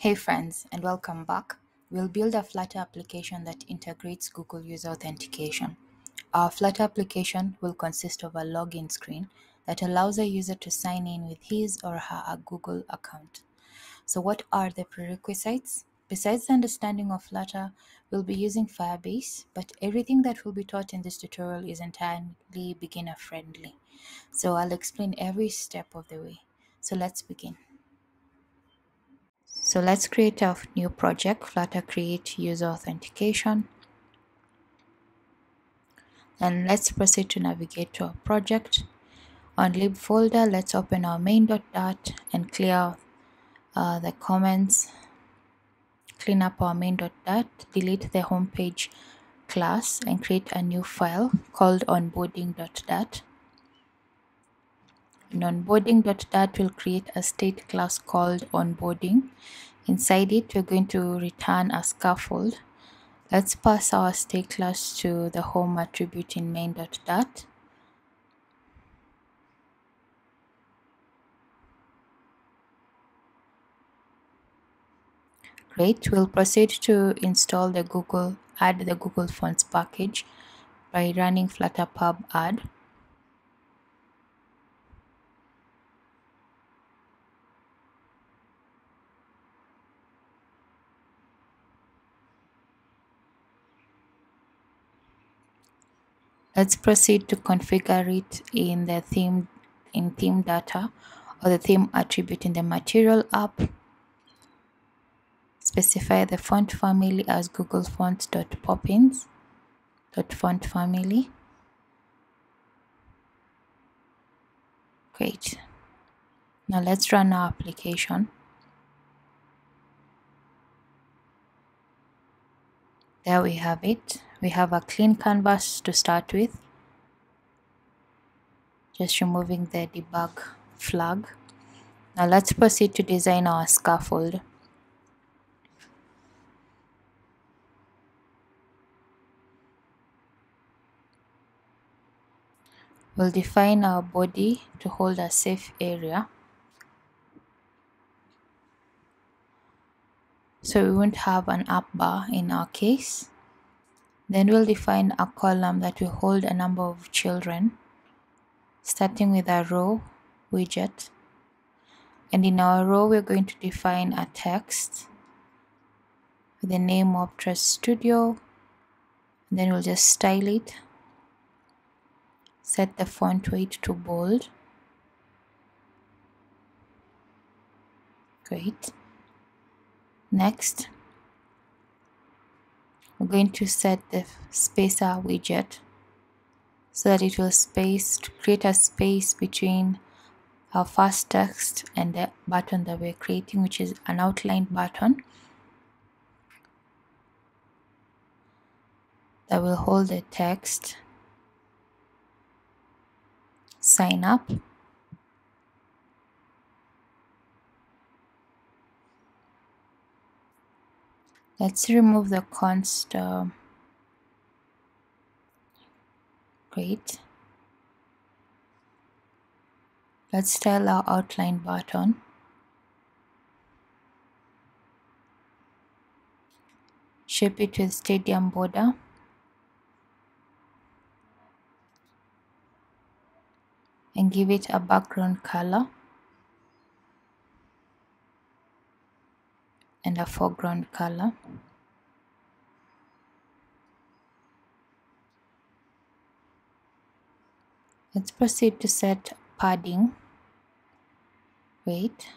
Hey friends and welcome back. We'll build a Flutter application that integrates Google User Authentication. Our Flutter application will consist of a login screen that allows a user to sign in with his or her Google account. So what are the prerequisites? Besides the understanding of Flutter, we'll be using Firebase, but everything that will be taught in this tutorial is entirely beginner friendly. So I'll explain every step of the way. So let's begin. So let's create a new project, Flutter Create User Authentication. And let's proceed to navigate to our project. On lib folder, let's open our main.dart and clear uh, the comments. Clean up our main.dart, delete the homepage class and create a new file called onboarding.dart. In onboarding.dart, we'll create a state class called onboarding. Inside it, we're going to return a scaffold. Let's pass our state class to the home attribute in main.dart. Great, we'll proceed to install the Google, add the Google Fonts package by running flutter pub add. Let's proceed to configure it in the theme in theme data or the theme attribute in the material app. Specify the font family as Google Fonts.poppins font family. Great. Now let's run our application. There we have it we have a clean canvas to start with just removing the debug flag now let's proceed to design our scaffold We'll define our body to hold a safe area. So we won't have an app bar in our case. Then we'll define a column that will hold a number of children, starting with a row widget. And in our row, we're going to define a text with the name Mobterest Studio. And then we'll just style it. Set the font weight to bold. Great. Next, we're going to set the spacer widget so that it will space create a space between our first text and the button that we're creating which is an outline button that will hold the text. Sign up let's remove the const uh, great. Let's style our outline button. Shape it with stadium border. And give it a background color and a foreground color. Let's proceed to set padding. Wait.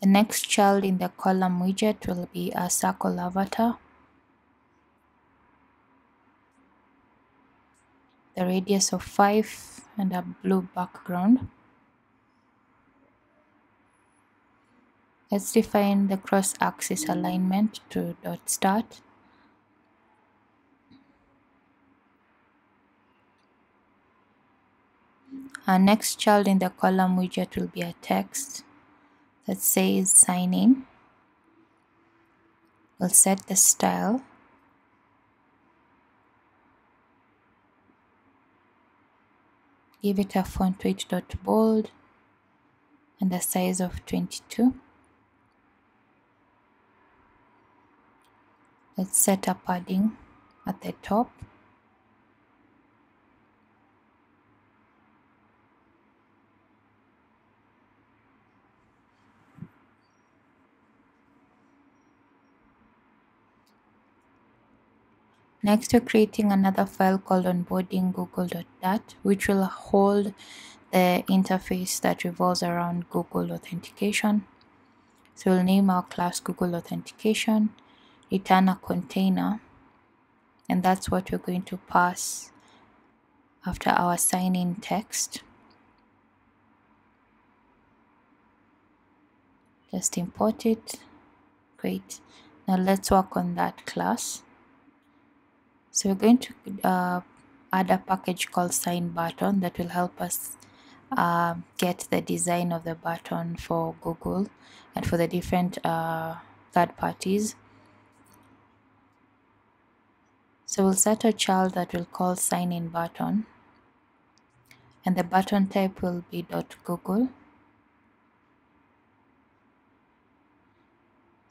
The next child in the column widget will be a circle avatar. The radius of 5 and a blue background. Let's define the cross-axis alignment to dot start. Our next child in the column widget will be a text that says sign in. We'll set the style. give it a font weight dot bold and a size of 22 let's set a padding at the top Next, we're creating another file called onboarding which will hold the interface that revolves around Google Authentication. So we'll name our class Google Authentication, return a container, and that's what we're going to pass after our sign in text. Just import it. Great. Now let's work on that class. So we're going to uh, add a package called sign button that will help us uh, get the design of the button for Google and for the different uh, third parties. So we'll set a child that we'll call sign in button. And the button type will be .google.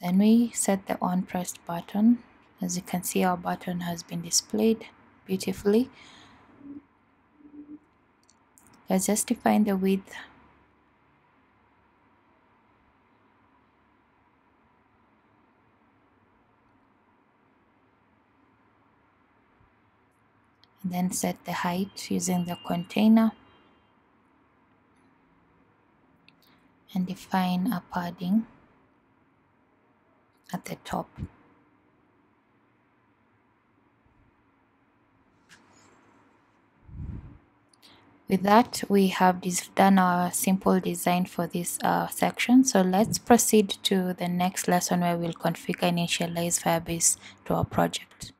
Then we set the on pressed button. As you can see our button has been displayed beautifully. Let's just define the width and then set the height using the container and define a padding at the top. With that we have done our simple design for this uh, section. So let's proceed to the next lesson where we'll configure and initialize firebase to our project